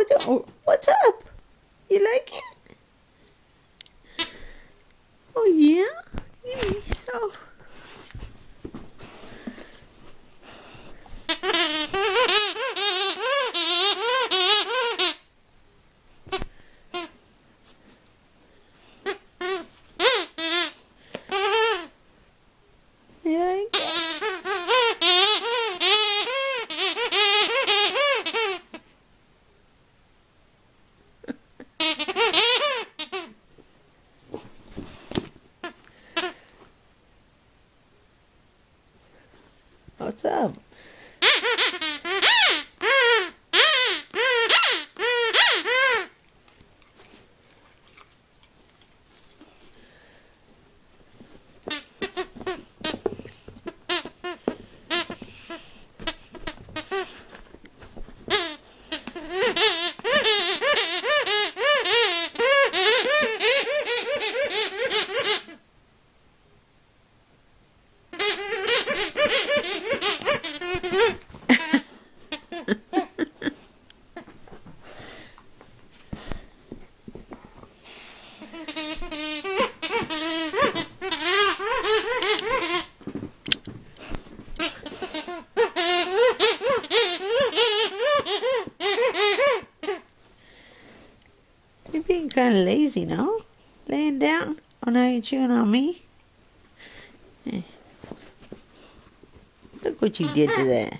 What? What's up? You like it? Oh yeah. Give me. Oh. You like it? What's being kind of lazy, no? Laying down? Oh, now you're chewing on me? Eh. Look what you did to that.